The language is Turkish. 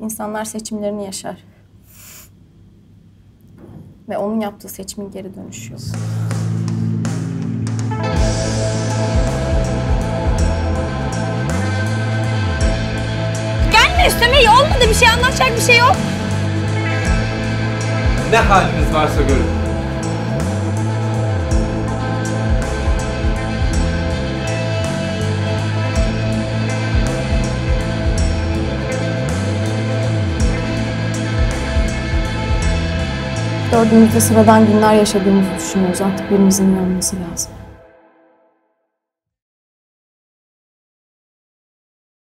İnsanlar seçimlerini yaşar. Ve onun yaptığı seçimin geri dönüşü yok. Gelme üstüme iyi olmadı bir şey anlatacak bir şey yok. Ne haliniz varsa görün. Dördümüz de sıradan günler yaşadığımızı düşünüyoruz. Artık birimizin uyanması lazım.